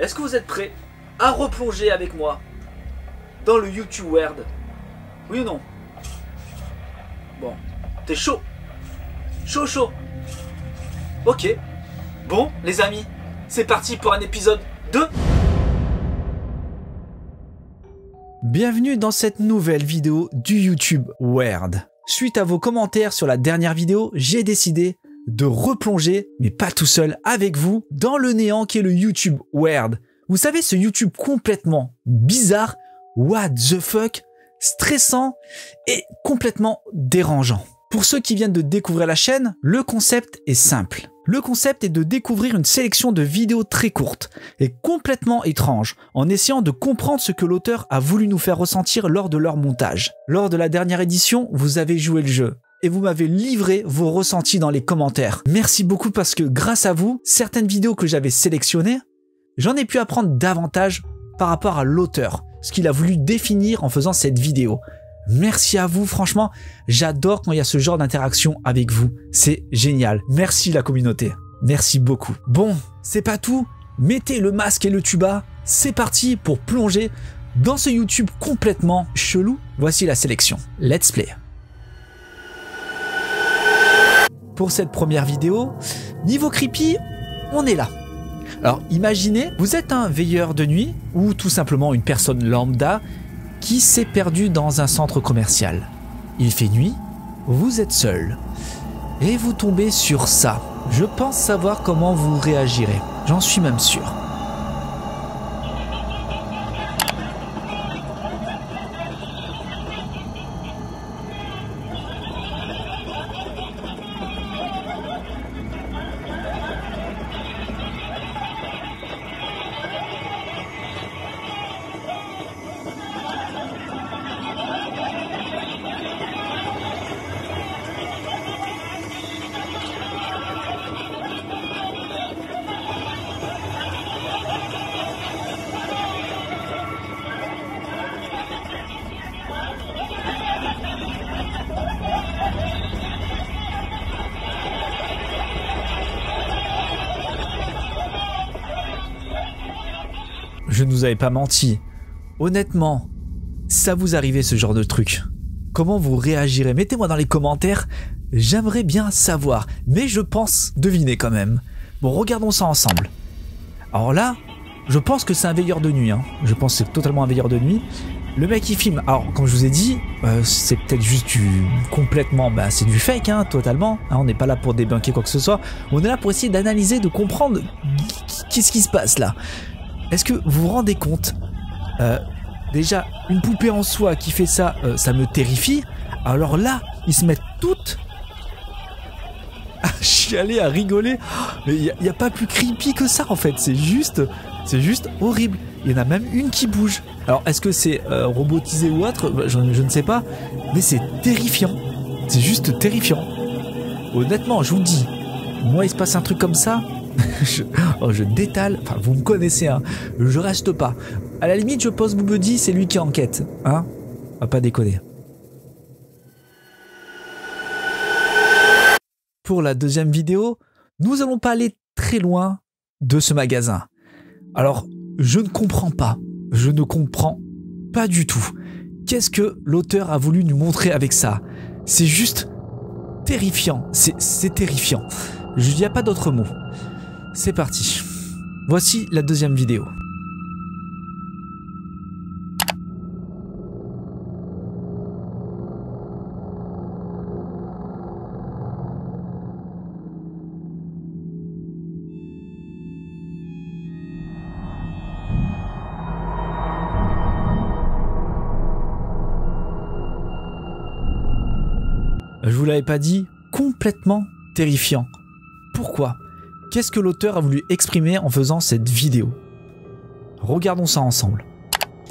Est-ce que vous êtes prêts à replonger avec moi dans le YouTube World? Oui ou non? Bon, t'es chaud? Chaud, chaud. Ok. Bon, les amis, c'est parti pour un épisode 2 Bienvenue dans cette nouvelle vidéo du YouTube World. Suite à vos commentaires sur la dernière vidéo, j'ai décidé de replonger, mais pas tout seul, avec vous, dans le néant qui est le YouTube World. Vous savez, ce YouTube complètement bizarre, what the fuck, stressant et complètement dérangeant. Pour ceux qui viennent de découvrir la chaîne, le concept est simple. Le concept est de découvrir une sélection de vidéos très courtes et complètement étranges, en essayant de comprendre ce que l'auteur a voulu nous faire ressentir lors de leur montage. Lors de la dernière édition, vous avez joué le jeu et vous m'avez livré vos ressentis dans les commentaires. Merci beaucoup parce que grâce à vous, certaines vidéos que j'avais sélectionnées, j'en ai pu apprendre davantage par rapport à l'auteur, ce qu'il a voulu définir en faisant cette vidéo. Merci à vous, franchement, j'adore quand il y a ce genre d'interaction avec vous. C'est génial. Merci la communauté. Merci beaucoup. Bon, c'est pas tout. Mettez le masque et le tuba. C'est parti pour plonger dans ce YouTube complètement chelou. Voici la sélection. Let's play. Pour cette première vidéo, niveau creepy, on est là. Alors imaginez, vous êtes un veilleur de nuit ou tout simplement une personne lambda qui s'est perdu dans un centre commercial. Il fait nuit, vous êtes seul et vous tombez sur ça. Je pense savoir comment vous réagirez. J'en suis même sûr. Vous avais pas menti. Honnêtement, ça vous arrivait ce genre de truc. Comment vous réagirez? Mettez-moi dans les commentaires. J'aimerais bien savoir, mais je pense deviner quand même. Bon, regardons ça ensemble. Alors là, je pense que c'est un veilleur de nuit. Hein. Je pense que c'est totalement un veilleur de nuit. Le mec il filme. Alors, comme je vous ai dit, euh, c'est peut-être juste du complètement. Bah, c'est du fake, hein, totalement. Hein, on n'est pas là pour débunker quoi que ce soit. On est là pour essayer d'analyser, de comprendre qu'est-ce qui se passe là. Est-ce que vous vous rendez compte euh, Déjà, une poupée en soie qui fait ça, euh, ça me terrifie. Alors là, ils se mettent toutes à chialer, à rigoler. Mais il n'y a, pas plus creepy que ça en fait. C'est juste, c'est juste horrible. Il y en a même une qui bouge. Alors est-ce que c'est euh, robotisé ou autre? Je, je, ne sais pas. Mais c'est terrifiant. C'est juste terrifiant. Honnêtement, je vous dis, moi il se passe un truc comme ça, je, oh, détale, enfin vous me connaissez, hein, je reste pas. À la limite, je pose Boubedi, c'est lui qui enquête, hein On va pas déconner. Pour la deuxième vidéo, nous allons pas aller très loin de ce magasin. Alors, je ne comprends pas, je ne comprends pas du tout. Qu'est-ce que l'auteur a voulu nous montrer avec ça? C'est juste terrifiant, c'est terrifiant. Il n'y a pas d'autre mot. C'est parti. Voici la deuxième vidéo. Je vous l'avais pas dit, complètement terrifiant. Pourquoi? Qu'est-ce que l'auteur a voulu exprimer en faisant cette vidéo Regardons ça ensemble.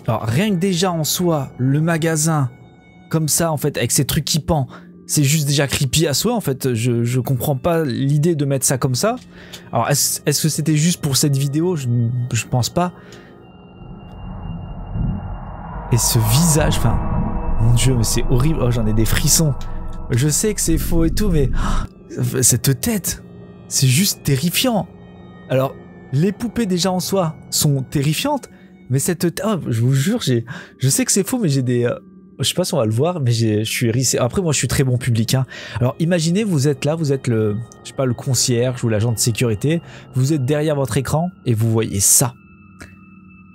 Alors rien que déjà en soi, le magasin, comme ça en fait, avec ces trucs qui pendent, c'est juste déjà creepy à soi en fait, je, je comprends pas l'idée de mettre ça comme ça. Alors est-ce que c'était juste pour cette vidéo? Je, je pense pas. Et ce visage, enfin, mon dieu, mais c'est horrible, oh, j'en ai des frissons. Je sais que c'est faux et tout, mais oh, cette tête, c'est juste terrifiant. Alors, Les poupées déjà en soi sont terrifiantes, mais cette... Oh, je vous jure, j'ai... je sais que c'est faux, mais j'ai des... euh, Je sais pas si on va le voir, mais je suis hérissé. Après, moi, je suis très bon public. hein. Alors, imaginez, vous êtes là, vous êtes le, je sais pas, le concierge ou l'agent de sécurité. Vous êtes derrière votre écran et vous voyez ça.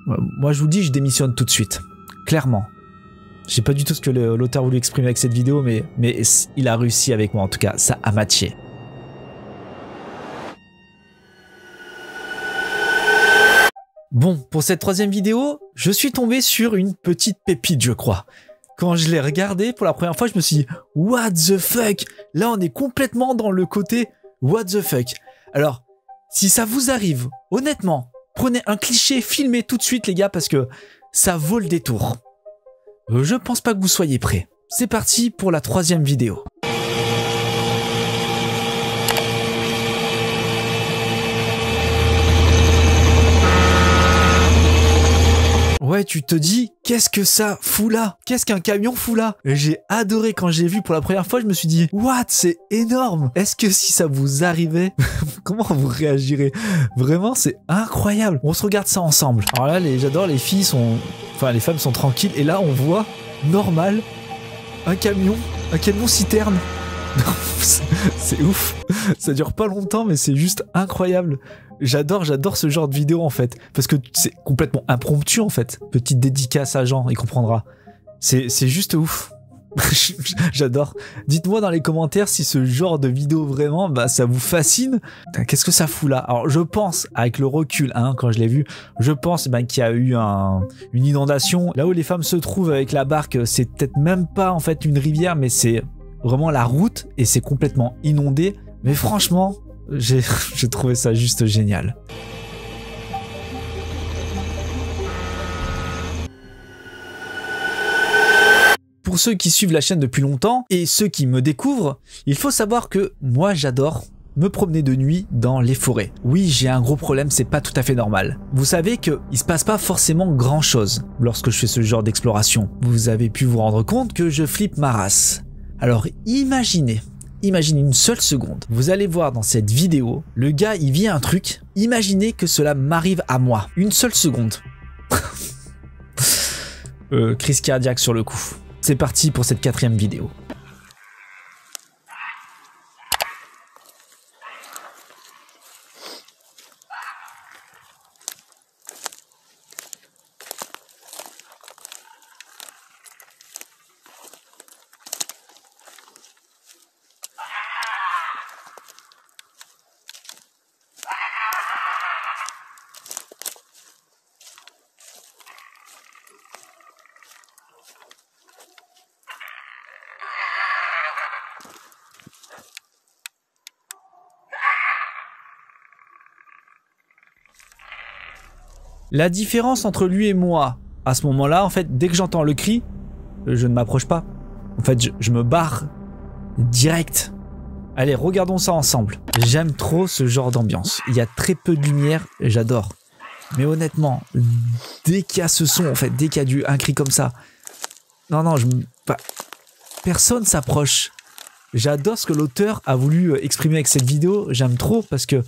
Euh, Moi, je vous dis, je démissionne tout de suite. Clairement. Je sais pas du tout ce que l'auteur voulu exprimer avec cette vidéo, mais, mais il a réussi avec moi en tout cas. Ça a matché. Bon, pour cette troisième vidéo, je suis tombé sur une petite pépite, je crois. Quand je l'ai regardé pour la première fois, je me suis dit, what the fuck? Là, on est complètement dans le côté what the fuck? Alors, si ça vous arrive, honnêtement, prenez un cliché, filmez tout de suite, les gars, parce que ça vaut le détour. Euh, Je pense pas que vous soyez prêts. C'est parti pour la troisième vidéo. Tu te dis, qu'est-ce que ça fout là? Qu'est-ce qu'un camion fout là? J'ai adoré quand j'ai vu pour la première fois, je me suis dit, what, c'est énorme Est-ce que si ça vous arrivait, comment vous réagirez? Vraiment, c'est incroyable. On se regarde ça ensemble. Alors là, les, j'adore, les filles sont, enfin, les femmes sont tranquilles, et là, on voit, normal, un camion, un camion citerne. C'est- ouf. Ça dure pas longtemps, mais c'est juste incroyable. J'adore, j'adore ce genre de vidéo en fait, parce que c'est complètement impromptu en fait. Petite dédicace à Jean, il comprendra. C'est juste ouf. J'adore. Dites-moi dans les commentaires si ce genre de vidéo vraiment, bah, ça vous fascine. Qu'est-ce que ça fout là? Alors je pense, avec le recul, hein, quand je l'ai vu, je pense bah, qu'il y a eu un- une inondation. Là où les femmes se trouvent avec la barque, c'est peut-être même pas en fait une rivière, mais c'est vraiment la route et c'est complètement inondé. Mais franchement, j'ai trouvé ça juste génial. Pour ceux qui suivent la chaîne depuis longtemps et ceux qui me découvrent, il faut savoir que moi j'adore me promener de nuit dans les forêts. Oui, j'ai un gros problème, c'est pas tout à fait normal. Vous savez que il se passe pas forcément grand chose lorsque je fais ce genre d'exploration. Vous avez pu vous rendre compte que je flippe ma race. Alors imaginez, imaginez une seule seconde. Vous allez voir dans cette vidéo, le gars il vit un truc. Imaginez que cela m'arrive à moi. Une seule seconde. euh, crise cardiaque sur le coup. C'est parti pour cette quatrième vidéo. La différence entre lui et moi, à ce moment-là, en fait, dès que j'entends le cri, je ne m'approche pas. En fait, je, me barre direct. Allez, regardons ça ensemble. J'aime trop ce genre d'ambiance. Il y a très peu de lumière, j'adore. Mais honnêtement, dès qu'il y a ce son, en fait, dès qu'il y a un cri comme ça, non, non, je, pas- personne s'approche. J'adore ce que l'auteur a voulu euh, exprimer avec cette vidéo. J'aime trop parce que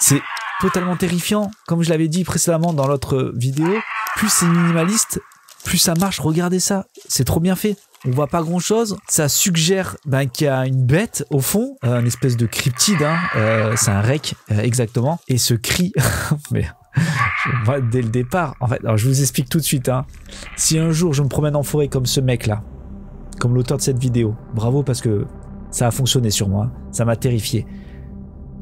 c'est totalement terrifiant. Comme je l'avais dit précédemment dans l'autre vidéo, plus c'est minimaliste, plus ça marche. Regardez ça, c'est trop bien fait. On voit pas grand chose. Ça suggère ben, qu'il y a une bête au fond, euh, une espèce de cryptide. hein. Euh, c'est un rec, euh, exactement. Et ce cri, mais je- moi, dès le départ, en fait, alors je vous explique tout de suite. hein. Si un jour je me promène en forêt comme ce mec là, comme l'auteur de cette vidéo, bravo parce que ça a fonctionné sur moi. Ça m'a terrifié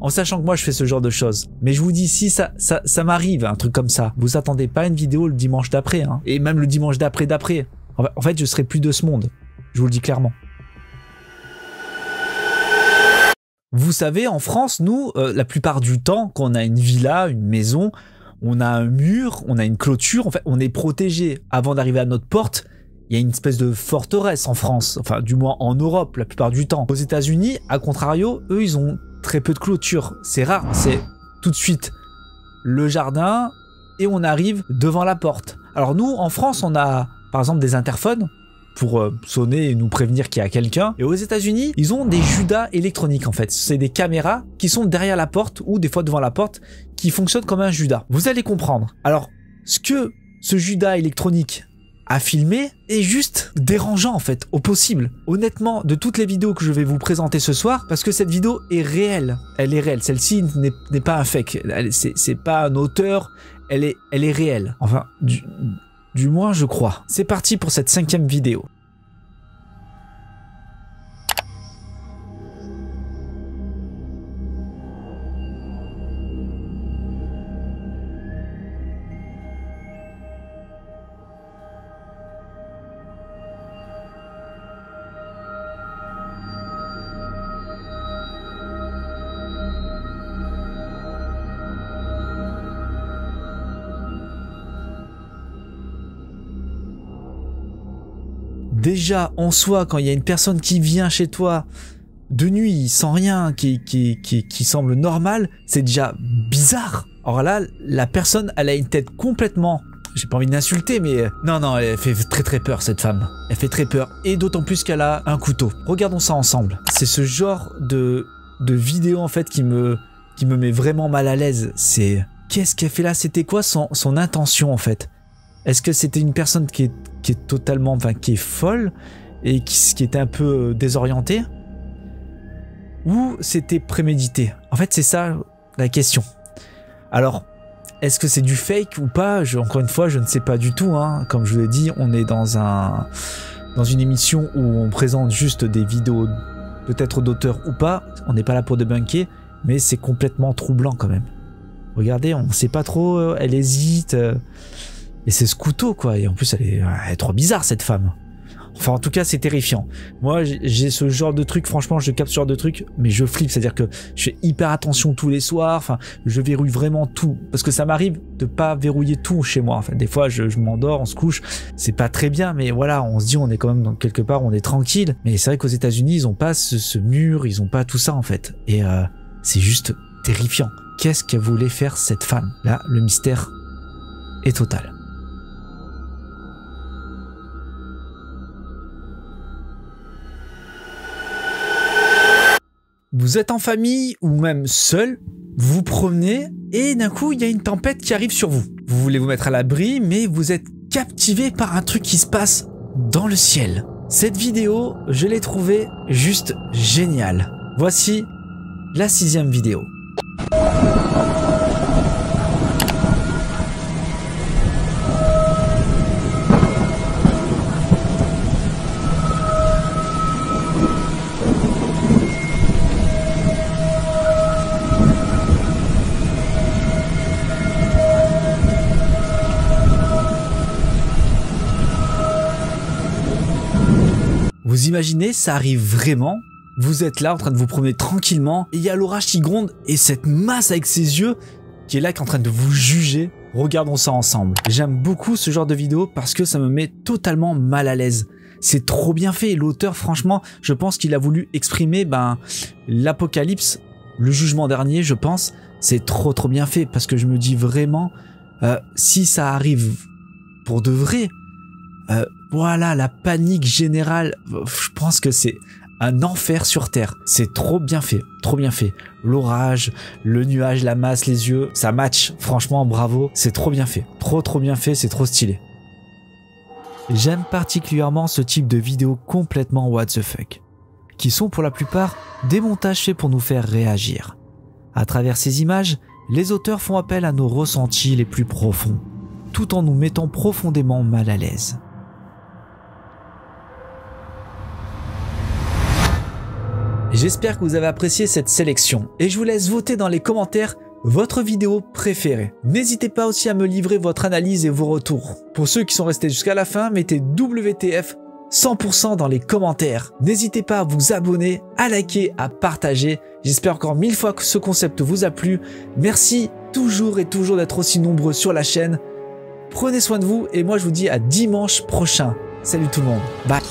en sachant que moi je fais ce genre de choses. Mais je vous dis, si ça, ça, ça m'arrive, un truc comme ça, vous attendez pas une vidéo le dimanche d'après, hein, et même le dimanche d'après d'après. En fa- en fait, je serai plus de ce monde. Je vous le dis clairement. Vous savez, en France, nous, euh, la plupart du temps, quand on a une villa, une maison, on a un mur, on a une clôture, en fait, on est protégé. Avant d'arriver à notre porte, il y a une espèce de forteresse en France, enfin, du moins en Europe, la plupart du temps. Aux États-Unis, à contrario, eux, ils ont très peu de clôture. C'est rare, c'est tout de suite le jardin et on arrive devant la porte. Alors nous, en France, on a par exemple des interphones pour euh, sonner et nous prévenir qu'il y a quelqu'un. Et aux États-Unis, ils ont des Judas électroniques en fait. C'est des caméras qui sont derrière la porte ou des fois devant la porte qui fonctionnent comme un Judas. Vous allez comprendre. Alors, ce que ce Judas électronique à filmer est juste dérangeant en fait, au possible. Honnêtement, de toutes les vidéos que je vais vous présenter ce soir, parce que cette vidéo est réelle, elle est réelle, celle-ci n'est pas un fake, c'est pas un auteur, elle est, elle est réelle. Enfin, du, du moins je crois. C'est parti pour cette cinquième vidéo. Déjà en soi, quand il y a une personne qui vient chez toi de nuit, sans rien, qui, qui, qui, semble normal, c'est déjà bizarre. Alors là, la personne, elle a une tête complètement j'ai pas envie d'insulter, mais euh, non, non, elle fait très très peur cette femme. Elle fait très peur, et d'autant plus qu'elle a un couteau. Regardons ça ensemble. C'est ce genre de de vidéo en fait qui me qui me met vraiment mal à l'aise. C'est qu'est-ce qu'elle fait là? C'était quoi son son intention en fait? Est-ce que c'était une personne qui est, totalement, enfin qui est folle et qui, était un peu euh, désorientée? Ou c'était prémédité? En fait, c'est ça la question. Alors, est-ce que c'est du fake ou pas? Encore une fois, je ne sais pas du tout. Hein. Comme je vous l'ai dit, on est dans un dans une émission où on présente juste des vidéos peut-être d'auteurs ou pas. On n'est pas là pour débunker, mais c'est complètement troublant quand même. Regardez, on ne sait pas trop. Euh, elle hésite. Et c'est ce couteau, quoi. Et en plus, elle est, trop bizarre, cette femme. Enfin, en tout cas, c'est terrifiant. Moi, j'ai ce genre de truc, franchement, je capte ce genre de truc, mais je flippe. C'est-à-dire que je fais hyper attention tous les soirs. Enfin, je verrouille vraiment tout. Parce que ça m'arrive de pas verrouiller tout chez moi. Enfin, des fois, je, m'endors, on se couche. C'est pas très bien, mais voilà, on se dit, on est quand même dans quelque part, on est tranquille. Mais c'est vrai qu'aux États-Unis, ils ont pas ce, mur, ils ont pas tout ça, en fait. Et euh, c'est juste terrifiant. Qu'est-ce qu'elle voulait faire cette femme? Là, le mystère est total. Vous êtes en famille ou même seul, vous vous promenez et d'un coup il y a une tempête qui arrive sur vous. Vous voulez vous mettre à l'abri mais vous êtes captivé par un truc qui se passe dans le ciel. Cette vidéo, je l'ai trouvée juste géniale. Voici la sixième vidéo. Imaginez, ça arrive vraiment Vous êtes là en train de vous promener tranquillement, et il y a l'orage qui gronde, et cette masse avec ses yeux qui est là, qui est en train de vous juger. Regardons ça ensemble. J'aime beaucoup ce genre de vidéo parce que ça me met totalement mal à l'aise. C'est trop bien fait. L'auteur, franchement, je pense qu'il a voulu exprimer ben, l'apocalypse, le jugement dernier, je pense. C'est trop trop bien fait parce que je me dis vraiment, euh, si ça arrive pour de vrai, euh, voilà, la panique générale, je pense que c'est un enfer sur Terre. C'est trop bien fait, trop bien fait. L'orage, le nuage, la masse, les yeux, ça match. Franchement, bravo, c'est trop bien fait. Trop trop bien fait, c'est trop stylé. J'aime particulièrement ce type de vidéos complètement what the fuck, qui sont pour la plupart des montages faits pour nous faire réagir. À travers ces images, les auteurs font appel à nos ressentis les plus profonds, tout en nous mettant profondément mal à l'aise. J'espère que vous avez apprécié cette sélection et je vous laisse voter dans les commentaires votre vidéo préférée. N'hésitez pas aussi à me livrer votre analyse et vos retours. Pour ceux qui sont restés jusqu'à la fin, mettez WTF 100% dans les commentaires. N'hésitez pas à vous abonner, à liker, à partager. J'espère encore mille fois que ce concept vous a plu. Merci toujours et toujours d'être aussi nombreux sur la chaîne. Prenez soin de vous et moi je vous dis à dimanche prochain. Salut tout le monde. Bye.